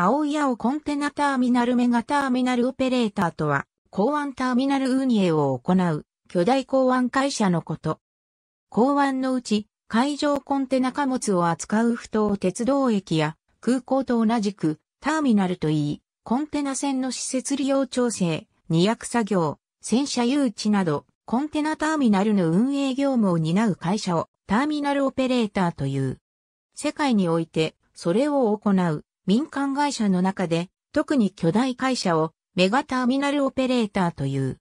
青い青コンテナターミナルメガターミナルオペレーターとは、港湾ターミナル運営を行う巨大港湾会社のこと。港湾のうち、海上コンテナ貨物を扱う不当鉄道駅や空港と同じくターミナルといい、コンテナ船の施設利用調整、荷役作業、洗車誘致など、コンテナターミナルの運営業務を担う会社をターミナルオペレーターという。世界において、それを行う民間会社の中で、特に巨大会社をメガターミナルオペレーターという。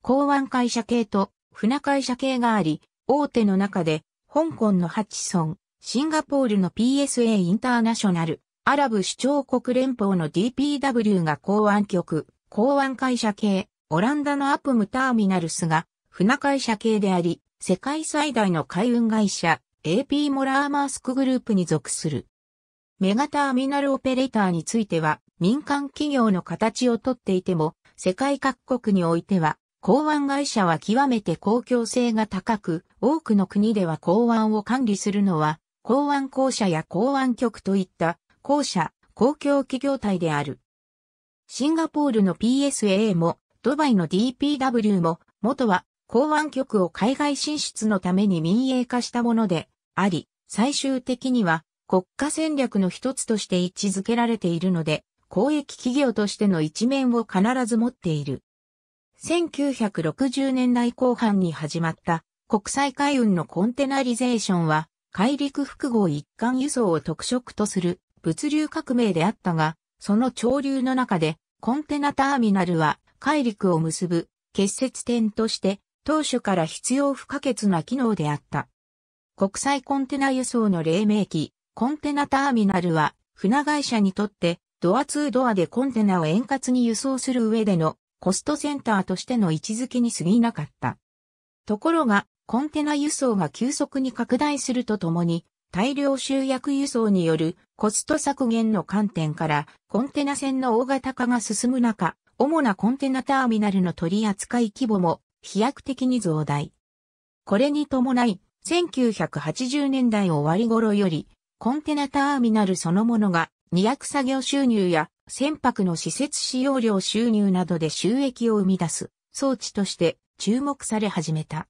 港湾会社系と船会社系があり、大手の中で、香港のハチソン、シンガポールの PSA インターナショナル、アラブ首長国連邦の DPW が港湾局、港湾会社系、オランダのアプムターミナルスが船会社系であり、世界最大の海運会社 AP モラーマースクグループに属する。メガターミナルオペレーターについては民間企業の形をとっていても、世界各国においては、港湾会社は極めて公共性が高く、多くの国では港湾を管理するのは、港湾公社や港湾局といった公社、公共企業体である。シンガポールの PSA も、ドバイの DPW も、元は港湾局を海外進出のために民営化したものであり、最終的には国家戦略の一つとして位置づけられているので、公益企業としての一面を必ず持っている。1960年代後半に始まった国際海運のコンテナリゼーションは海陸複合一貫輸送を特色とする物流革命であったが、その潮流の中でコンテナターミナルは海陸を結ぶ結節点として当初から必要不可欠な機能であった。国際コンテナ輸送の黎明期、コンテナターミナルは船会社にとってドア2ドアでコンテナを円滑に輸送する上でのコストセンターとしての位置づけに過ぎなかった。ところが、コンテナ輸送が急速に拡大するとともに、大量集約輸送によるコスト削減の観点から、コンテナ船の大型化が進む中、主なコンテナターミナルの取扱い規模も飛躍的に増大。これに伴い、1980年代終わり頃より、コンテナターミナルそのものが、荷役作業収入や船舶の施設使用料収入などで収益を生み出す装置として注目され始めた。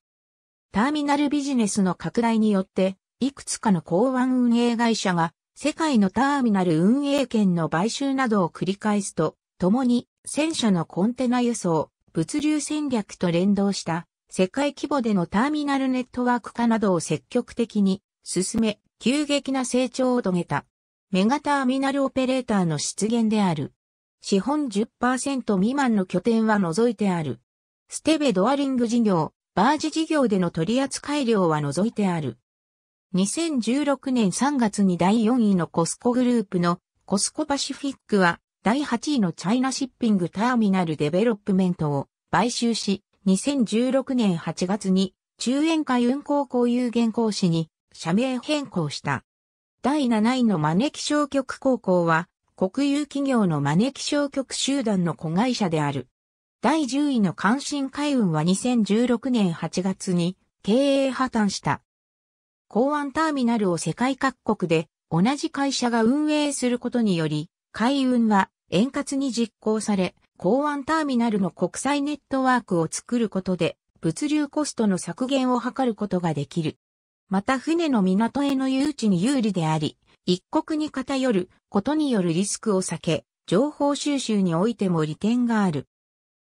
ターミナルビジネスの拡大によって、いくつかの港湾運営会社が世界のターミナル運営権の買収などを繰り返すと、共に戦車のコンテナ輸送、物流戦略と連動した世界規模でのターミナルネットワーク化などを積極的に進め、急激な成長を遂げた。メガターミナルオペレーターの出現である。資本10%未満の拠点は除いてある。ステベドアリング事業、バージ事業での取扱量は除いてある。2016年3月に第4位のコスコグループのコスコパシフィックは第8位のチャイナシッピングターミナルデベロップメントを買収し、2016年8月に中遠海運港口有限公司に社名変更した。第7位の招き商局高校は、国有企業の招き商局集団の子会社である。第10位の関心海運は2016年8月に経営破綻した。港湾ターミナルを世界各国で同じ会社が運営することにより、海運は円滑に実行され、港湾ターミナルの国際ネットワークを作ることで、物流コストの削減を図ることができる。また船の港への誘致に有利であり、一国に偏ることによるリスクを避け、情報収集においても利点がある。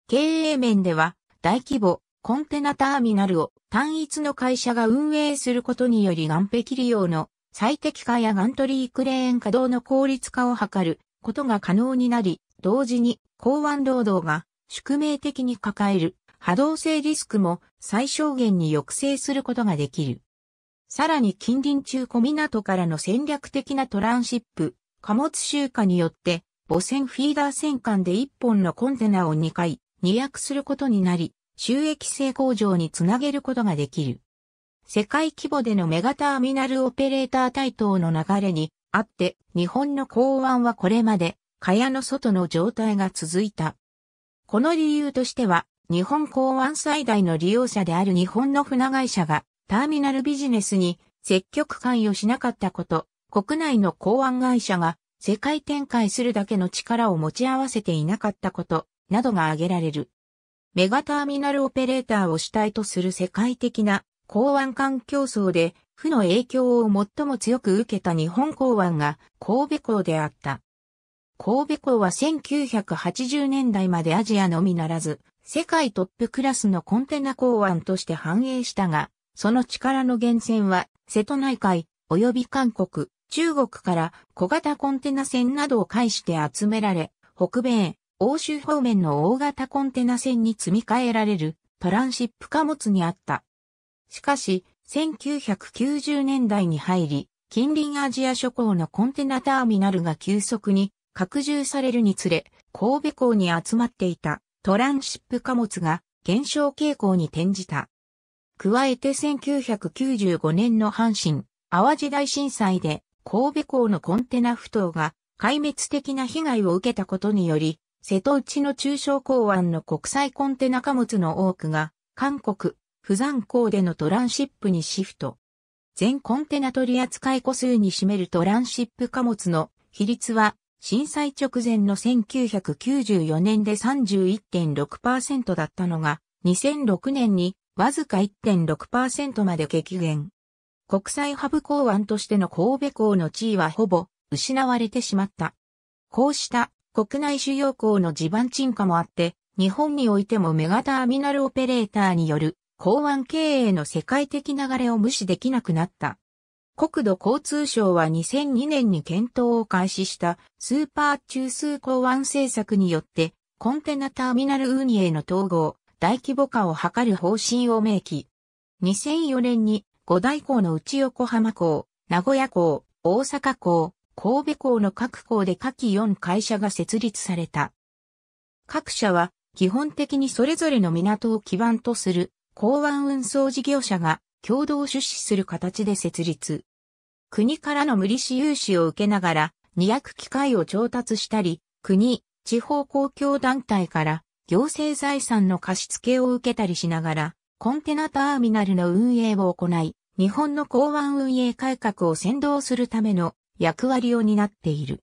経営面では、大規模、コンテナターミナルを単一の会社が運営することにより岸壁利用の最適化やガントリークレーン稼働の効率化を図ることが可能になり、同時に港湾労働が宿命的に抱える波動性リスクも最小限に抑制することができる。さらに近隣中古港からの戦略的なトランシップ、貨物集荷によって、母船フィーダー船間で1本のコンテナを2回、2役することになり、収益性向上につなげることができる。世界規模でのメガターミナルオペレーター対等の流れにあって、日本の港湾はこれまで、蚊帳の外の状態が続いた。この理由としては、日本港湾最大の利用者である日本の船会社がターミナルビジネスに積極関与しなかったこと、国内の港湾会社が世界展開するだけの力を持ち合わせていなかったこと、などが挙げられる。メガターミナルオペレーターを主体とする世界的な港湾間競争で負の影響を最も強く受けた日本港湾が神戸港であった。神戸港は1980年代までアジアのみならず、世界トップクラスのコンテナ港湾として繁栄したが、その力の源泉は瀬戸内海及び韓国、中国から小型コンテナ船などを介して集められ、北米、欧州方面の大型コンテナ船に積み替えられるトランシップ貨物にあった。しかし、1990年代に入り、近隣アジア諸港のコンテナターミナルが急速に拡充されるにつれ、神戸港に集まっていたトランシップ貨物が減少傾向に転じた。加えて1995年の阪神、淡路大震災で神戸港のコンテナ不当が壊滅的な被害を受けたことにより、瀬戸内の中小港湾の国際コンテナ貨物の多くが、韓国、不山港でのトランシップにシフト。全コンテナ取扱個数に占めるトランシップ貨物の比率は、震災直前の1994年で31.6%だったのが、2006年にわずか1.6%まで激減。国際ハブ港湾としての神戸港の地位はほぼ失われてしまった。こうした国内主要港の地盤沈下もあって、日本においてもメガターミナルオペレーターによる港湾経営の世界的流れを無視できなくなった。国土交通省は2002年に検討を開始したスーパー中枢港湾政策によってコンテナターミナルウニエの統合、大規模化を図る方針を明記。2004年に五大港の内横浜港、名古屋港、大阪港、神戸港の各港で下記4会社が設立された。各社は基本的にそれぞれの港を基盤とする港湾運送事業者が共同出資する形で設立。国からの無利子融資を受けながら、二役機械を調達したり、国、地方公共団体から行政財産の貸付を受けたりしながら、コンテナターミナルの運営を行い、日本の港湾運営改革を先導するための役割を担っている。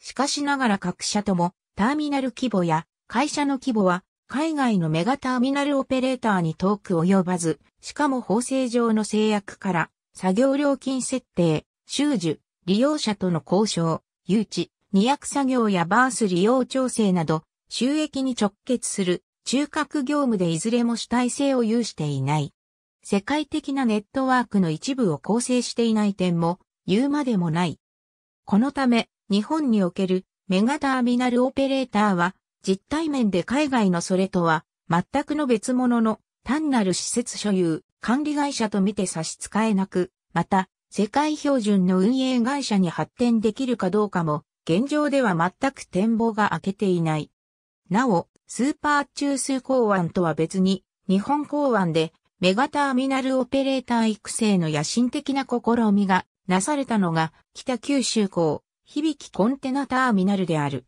しかしながら各社ともターミナル規模や会社の規模は海外のメガターミナルオペレーターに遠く及ばず、しかも法制上の制約から作業料金設定、収受、利用者との交渉、誘致、二役作業やバース利用調整など収益に直結する中核業務でいずれも主体性を有していない。世界的なネットワークの一部を構成していない点も言うまでもない。このため、日本におけるメガターミナルオペレーターは、実体面で海外のそれとは、全くの別物の単なる施設所有、管理会社と見て差し支えなく、また、世界標準の運営会社に発展できるかどうかも、現状では全く展望が開けていない。なお、スーパー中枢港湾とは別に、日本港湾でメガターミナルオペレーター育成の野心的な試みがなされたのが北九州港、響きコンテナターミナルである。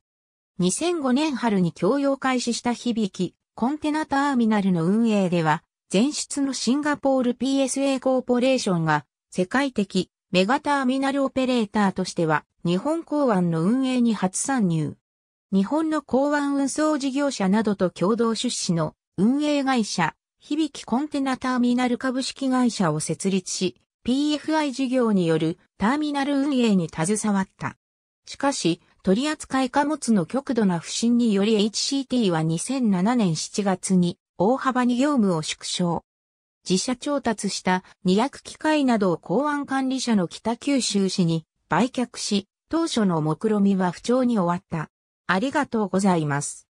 2005年春に供用開始した響きコンテナターミナルの運営では、前出のシンガポール PSA コーポレーションが世界的メガターミナルオペレーターとしては日本港湾の運営に初参入。日本の港湾運送事業者などと共同出資の運営会社、響コンテナターミナル株式会社を設立し、PFI 事業によるターミナル運営に携わった。しかし、取扱い貨物の極度な不振により HCT は2007年7月に大幅に業務を縮小。自社調達した二役機械などを港湾管理者の北九州市に売却し、当初の目論みは不調に終わった。ありがとうございます。